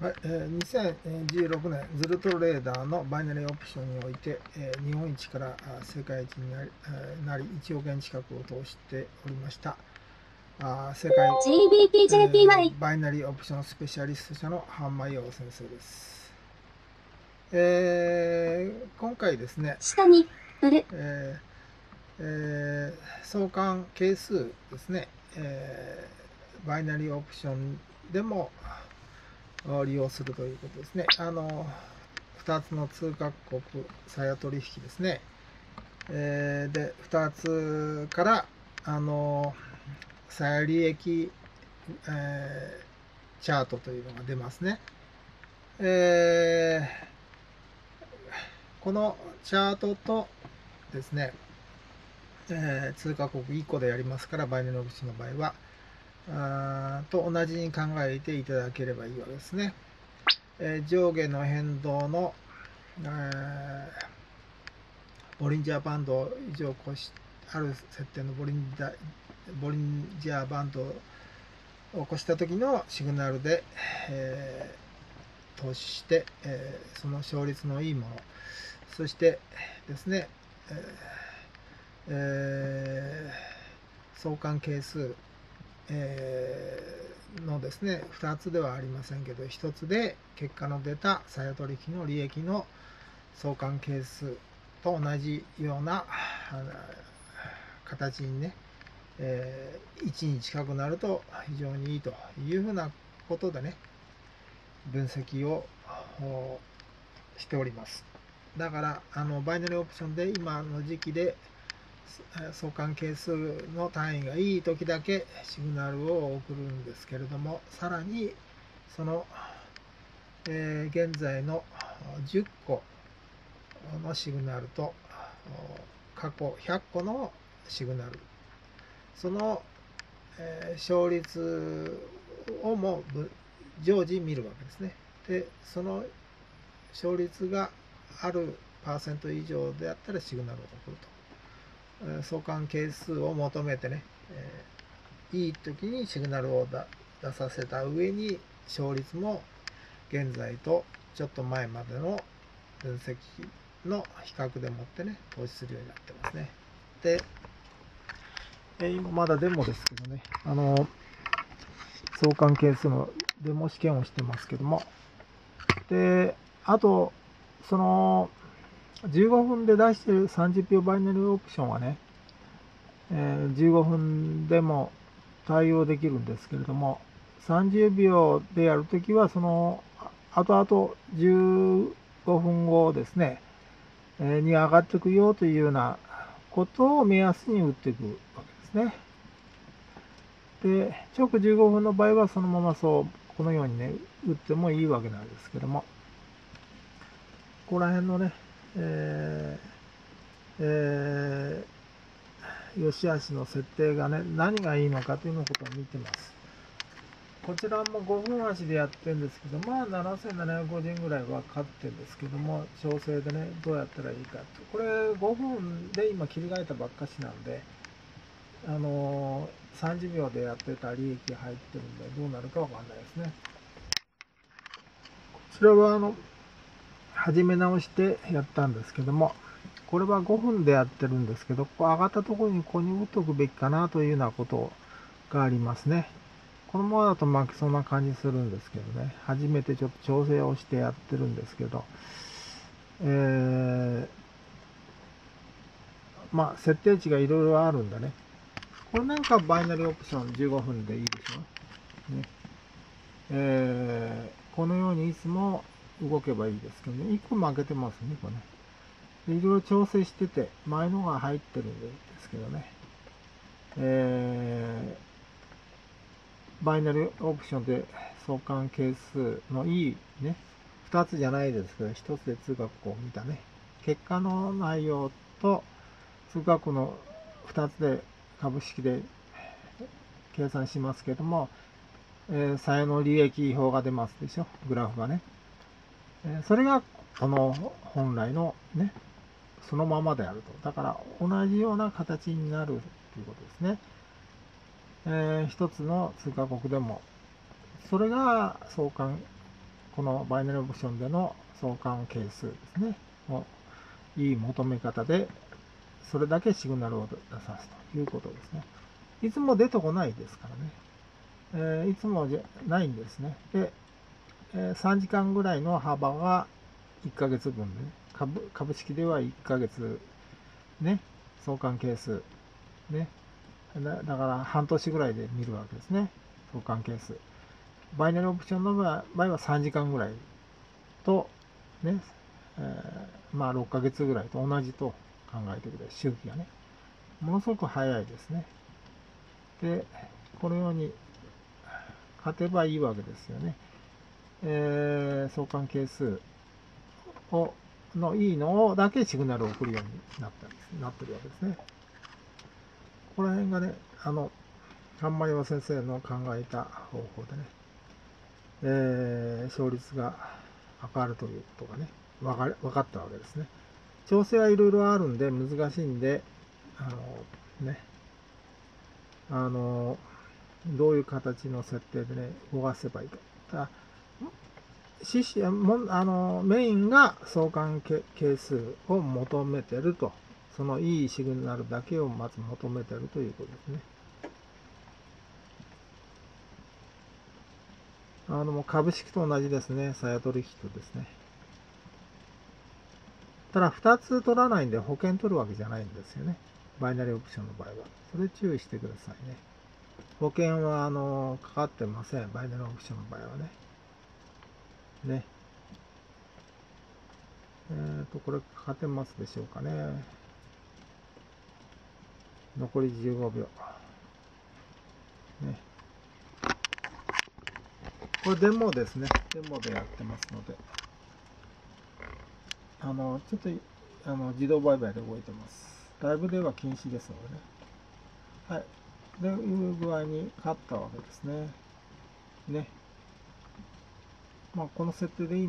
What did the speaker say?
はい、えー2016年ズルトレーダーのバイナリーオプションにおいて、えー日本一からあ世界一になり,、えーなり1億円近くを投しておりました。あー世界、え GBPJPY ーバイナリーオプションスペシャリスト者のハンマイヨウ先生です、えー今回ですね、下に、売る、えーえー相関係数ですね、えーバイナリーオプションでもあ利用するということですね。あの2つの通貨国鞘取引ですね。えーで2つからあの鞘利益、えーチャートというのが出ますね。えーこのチャートとですね、えー通貨国1個でやりますから、バイナリーオプションの場合は、あと同じに考えていただければいいわけですね。えー上下の変動の、えーボリンジャーバンド以上越し、ある設定のボリンジャーボリンジャーバンドを越した時のシグナルで、えー投資して、えーその勝率のいいもの、そしてですね、えーえー相関係数、えーのですね2つではありませんけど1つで結果の出た鞘取引の利益の相関係数と同じような形にね、えー1に近くなると非常にいいというふうなことでね分析をしております。だからあのバイナリーオプションで今の時期で相関係数の単位がいい時だけシグナルを送るんですけれどもさらにその、えー現在の10個のシグナルと過去100個のシグナルその、えー勝率をも常時見るわけですねでその勝率があるパーセント以上であったらシグナルを送ると。相関係数を求めてね、えーいい時にシグナルを出させた上に勝率も現在とちょっと前までの分析の比較でもってね投資するようになってますね。で、えー今まだデモですけどねあの相関係数のデモ試験をしてますけども。であとその15分で出してる30秒バイナリーオプションはね、えー15分でも対応できるんですけれども、30秒でやるときは、その、あとあと15分後ですね、えーに上がっていくよというようなことを目安に打っていくわけですね。で、直15分の場合はそのままそう、このようにね、打ってもいいわけなんですけども、ここら辺のね、えーえー、良し悪しの設定がね、何がいいのかというのことを見てます。こちらも5分足でやってるんですけど、まあ7750円ぐらいはかってるんですけども、調整でね、どうやったらいいかと。これ5分で今切り替えたばっかしなんで、あのー30秒でやってた利益入ってるんで、どうなるかわかんないですね。こちらはあの、始め直してやったんですけども、これは5分でやってるんですけど、ここ上がったところにここに打っとくべきかなというようなことがありますね。このままだと負けそうな感じするんですけどね。初めてちょっと調整をしてやってるんですけど、えー、まあ、設定値がいろいろあるんだね。これなんかバイナリーオプション15分でいいでしょ？ね。えー、このようにいつも動けばいいですけどね。1個負けてますね、これね。でいろいろ調整してて、前のが入ってるんですけどね。えー、バイナリーオプションで相関係数のいいね、2つじゃないですけど、1つで通学を見たね。結果の内容と通学の2つで株式で計算しますけども、えー、鞘の利益表が出ますでしょ、グラフがね。それがこの本来のね、そのままであると。だから同じような形になるということですね。えー一つの通貨国でも、それが相関このバイナリーオプションでの相関係数ですね、のいい求め方で、それだけシグナルを出さすということですね。いつも出てこないですからね。えーいつもじゃないんですね。で、え3時間ぐらいの幅が1ヶ月分で、ね、株株式では1ヶ月、ね、相関係数、ね、だから半年ぐらいで見るわけですね、相関係数。バイナリーオプションの場合は3時間ぐらいと、ね、えーまあ6ヶ月ぐらいと同じと考えてくれ、周期がね。ものすごく早いですね。で、このように勝てばいいわけですよね。えー相関係数をのいいのをだけシグナルを送るようになったんですなってるわけですね。ここら辺がね、あの、半間岩先生の考えた方法でね、えー勝率が上がるということがね、わか分かったわけですね。調整はいろいろあるんで難しいんで、あの、ね、あの、どういう形の設定でね、動かせばいいか。もあのメインが相関係数を求めてると。そのいいシグナルだけをまず求めてるということですね。あの株式と同じですね。さや取引とですね。ただ2つ取らないんで保険取るわけじゃないんですよね。バイナリーオプションの場合は。それ注意してくださいね。保険はあのかかってません。バイナリーオプションの場合はね。ね。えっ、と、これかかってますでしょうかね。残り15秒。ね。これデモですね。デモでやってますので。あの、ちょっと、あの、自動売買で動いてます。ライブでは禁止ですのでね。はい。で、いう具合に勝ったわけですね。ね。まあ、この設定でいいの